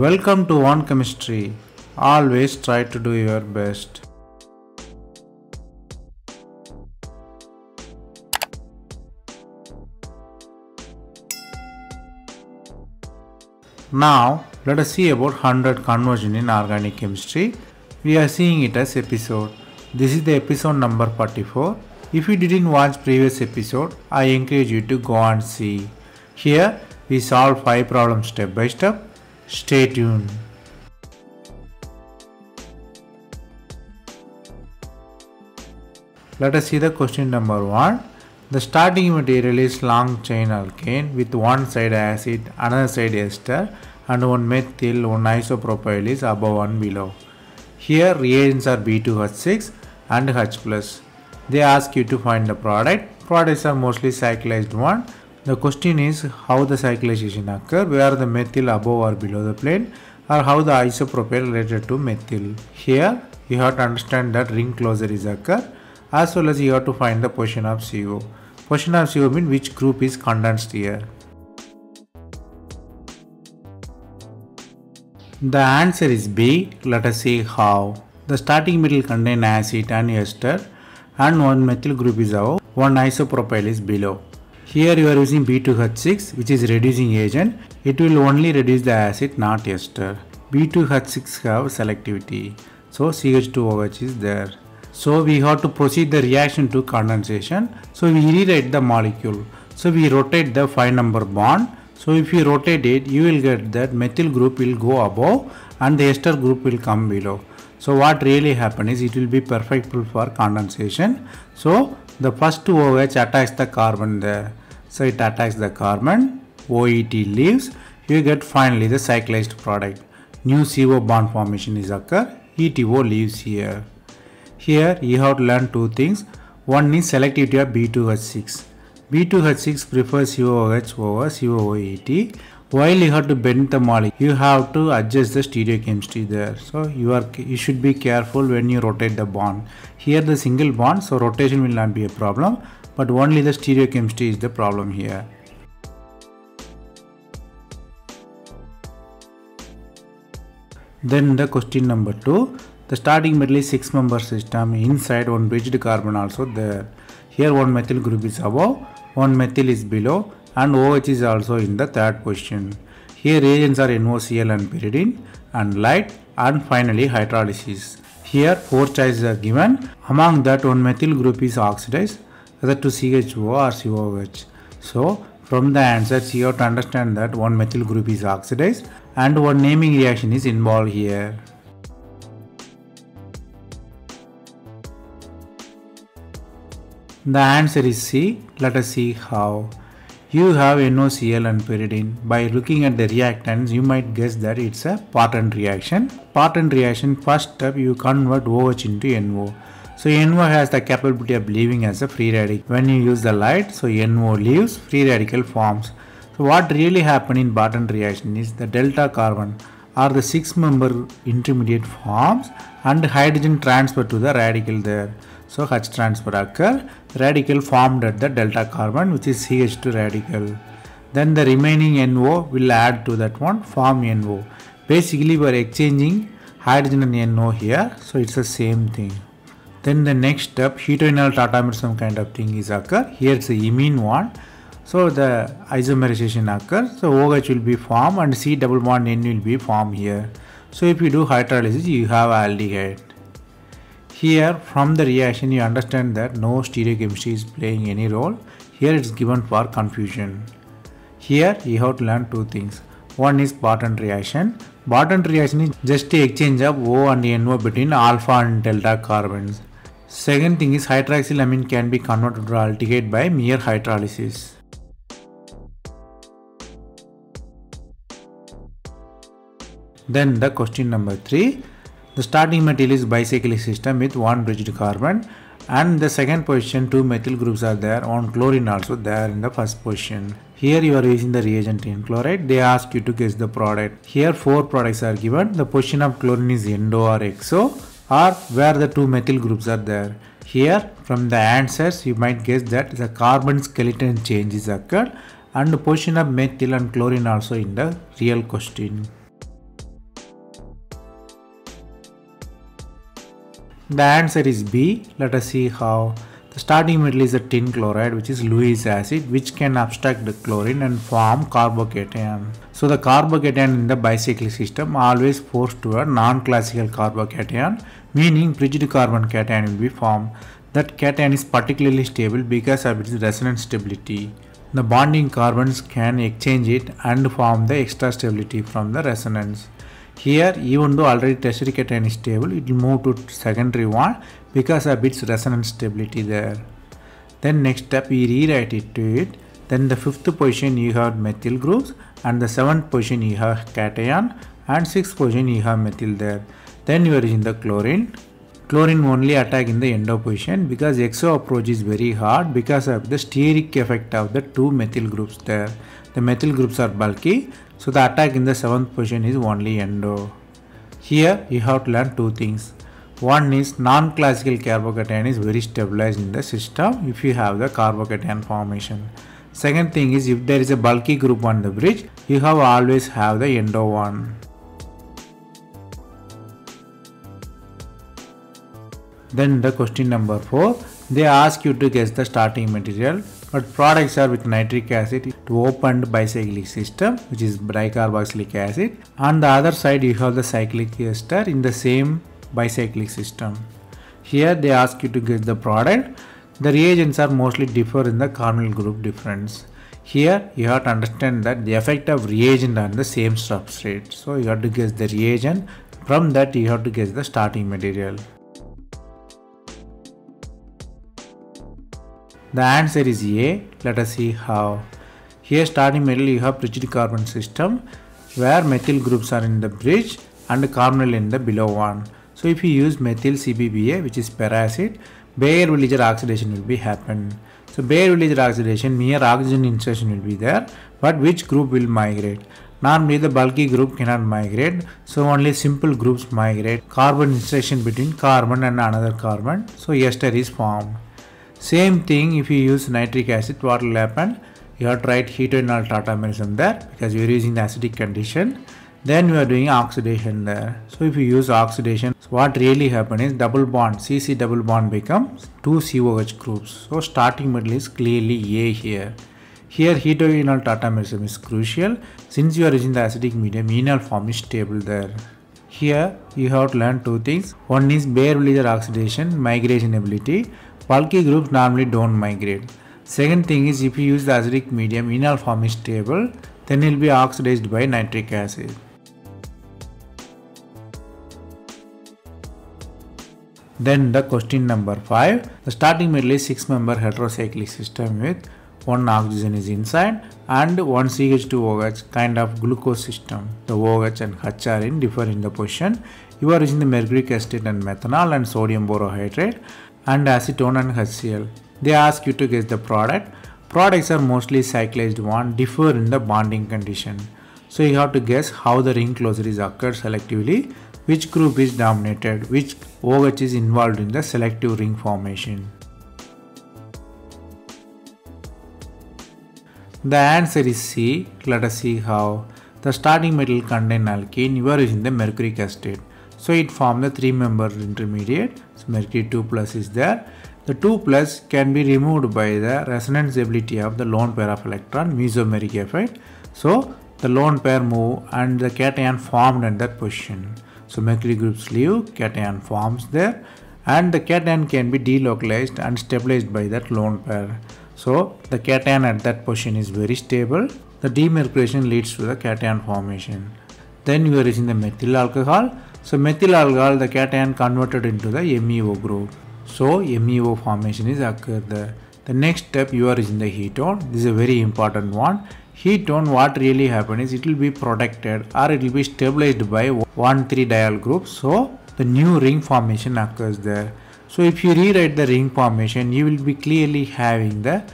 Welcome to One Chemistry. Always try to do your best. Now, let us see about 100 conversion in organic chemistry. We are seeing it as episode. This is the episode number 44. If you didn't watch previous episode, I encourage you to go and see. Here, we solve 5 problems step by step. Stay tuned. Let us see the question number 1. The starting material is long chain alkane with one side acid, another side ester and one methyl, one isopropyl is above and below. Here reagents are B2H6 and H+. They ask you to find the product. Products are mostly cyclized one. The question is how the cyclization occur, where the methyl above or below the plane or how the isopropyl related to methyl. Here you have to understand that ring closure is occur as well as you have to find the position of CO. Position of CO means which group is condensed here. The answer is B. Let us see how. The starting metal contain acid and ester and one methyl group is above, one isopropyl is below. Here you are using B2H6 which is reducing agent. It will only reduce the acid not ester. B2H6 have selectivity. So CH2OH is there. So we have to proceed the reaction to condensation. So we rewrite the molecule. So we rotate the 5 number bond. So if you rotate it, you will get that methyl group will go above and the ester group will come below. So what really happen is it will be perfect for condensation. So the first OH attacks the carbon there. So it attacks the carbon, OET leaves, you get finally the cyclized product. New CO bond formation is occur, ETO leaves here. Here you have to learn two things. One is selectivity of B2H6. B2H6 prefers COOH over COOET. While you have to bend the molecule, you have to adjust the stereochemistry there. So you are you should be careful when you rotate the bond. Here the single bond, so rotation will not be a problem, but only the stereochemistry is the problem here. Then the question number 2. The starting metal is 6 member system. Inside one bridged carbon also there. Here one methyl group is above, one methyl is below and OH is also in the third position. Here reagents are NOCl and pyridine and light and finally hydrolysis. Here four choices are given. Among that one methyl group is oxidized whether to CHO or COOH. So from the answers you have to understand that one methyl group is oxidized and one naming reaction is involved here. The answer is C. Let us see how. You have NOCl and pyridine. By looking at the reactants, you might guess that it's a Barton reaction. Barton reaction, first step, you convert OH into NO. So NO has the capability of leaving as a free radical. When you use the light, so NO leaves, free radical forms. So what really happen in Barton reaction is the delta carbon or the 6 member intermediate forms and hydrogen transfer to the radical there. So H transfer occur, radical formed at the delta carbon which is CH2 radical. Then the remaining NO will add to that one form NO. Basically we are exchanging hydrogen and NO here so it's the same thing. Then the next step keto-enol tautomerism kind of thing is occur. Here it's the imine one. So the isomerization occurs. So OH will be formed and C double bond N will be formed here. So if you do hydrolysis you have aldehyde. Here from the reaction you understand that no stereochemistry is playing any role. Here it's given for confusion. Here you have to learn two things. One is Barton reaction. Barton reaction is just the exchange of O and NO between alpha and delta carbons. Second thing is hydroxylamine can be converted to aldehyde by mere hydrolysis. Then the question number 3. The starting material is bicyclic system with one bridged carbon and the second position two methyl groups are there on chlorine also there in the first position. Here you are using the reagent in chloride. They ask you to guess the product. Here four products are given. The position of chlorine is endo or exo or where the two methyl groups are there. Here from the answers you might guess that the carbon skeleton changes occur, occurred and the portion of methyl and chlorine also in the real question. The answer is B. Let us see how. The starting metal is a tin chloride which is Lewis acid which can abstract the chlorine and form carbocation. So the carbocation in the bicyclic system always forced to a non-classical carbocation meaning bridged carbon cation will be formed. That cation is particularly stable because of its resonance stability. The bonding carbons can exchange it and form the extra stability from the resonance. Here, even though already tertiary cation is stable, it will move to secondary one because of its resonance stability there. Then next step, we rewrite it to it. Then the fifth position you have methyl groups and the seventh position you have cation and sixth position you have methyl there. Then you are using the chlorine. Chlorine only attack in the endo position because exo approach is very hard because of the steric effect of the two methyl groups there. The methyl groups are bulky so the attack in the seventh position is only endo. Here you have to learn two things. One is non-classical carbocation is very stabilized in the system if you have the carbocation formation. Second thing is if there is a bulky group on the bridge, you have always have the endo one. Then the question number 4, they ask you to guess the starting material but products are with nitric acid to opened bicyclic system which is dicarboxylic acid. On the other side you have the cyclic ester in the same bicyclic system. Here they ask you to guess the product. The reagents are mostly differ in the carbonyl group difference. Here you have to understand that the effect of reagent on the same substrate. So you have to guess the reagent. From that you have to guess the starting material. The answer is A. Let us see how. Here starting middle you have bridged carbon system where methyl groups are in the bridge and carbonyl in the below one. So if you use methyl CpBa which is peracid, Baeyer-Villiger oxidation will be happen. So Baeyer-Villiger oxidation mere oxygen insertion will be there but which group will migrate? Normally the bulky group cannot migrate so only simple groups migrate. Carbon insertion between carbon and another carbon so ester is formed. Same thing if you use nitric acid, what will happen? You have to write keto-enol tautomerism there because you are using the acidic condition. Then we are doing oxidation there. So if you use oxidation, what really happen is double bond, CC double bond becomes two COH groups. So starting middle is clearly A here. Here keto-enol tautomerism is crucial since you are using the acidic medium, enol form is stable there. Here you have to learn two things. One is Baeyer-Villiger oxidation, migration ability bulky groups normally don't migrate. Second thing is if you use the acidic medium, enol form is stable, then it will be oxidized by nitric acid. Then the question number 5. The starting middle is 6 member heterocyclic system with one oxygen is inside and one CH2OH kind of glucose system. The OH and H are in differ in the position. You are using the mercuric acid and methanol and sodium borohydride and acetone and HCl. They ask you to guess the product. Products are mostly cyclized one, differ in the bonding condition. So you have to guess how the ring closure is occurred selectively, which group is dominated, which OH is involved in the selective ring formation. The answer is C. Let us see how. The starting metal contain alkene, you are using the mercuric acid. So it forms the three member intermediate. So mercury 2 plus is there. The 2 plus can be removed by the resonance ability of the lone pair of electron mesomeric effect. So the lone pair move and the cation formed at that position. So mercury groups leave, cation forms there and the cation can be delocalized and stabilized by that lone pair. So the cation at that position is very stable. The demercuration leads to the cation formation. Then you are using the methyl alcohol. So methyl alcohol, the cation converted into the MEO group. So MEO formation is occurred there. The next step you are using the ketone. This is a very important one. Ketone, what really happen is it will be protected or it will be stabilized by 1 3 diol group. So the new ring formation occurs there. So if you rewrite the ring formation, you will be clearly having the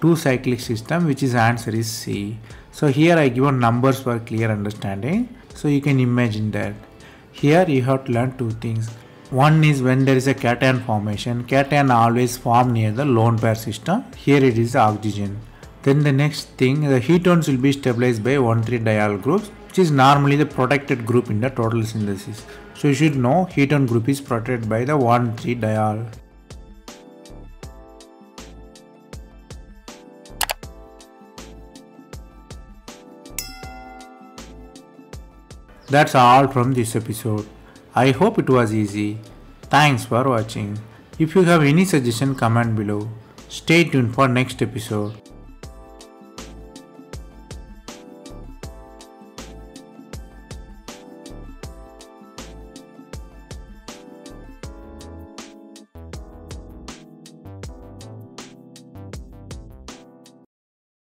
two cyclic system which is answer is C. So here I given numbers for clear understanding. So you can imagine that. Here you have to learn two things. One is when there is a cation formation, cation always form near the lone pair system. Here it is oxygen. Then the next thing, the ketones will be stabilized by 1,3 diol groups. which is normally the protected group in the total synthesis. So you should know ketone group is protected by the 1,3 diol. That's all from this episode. I hope it was easy. Thanks for watching. If you have any suggestion comment below. Stay tuned for next episode.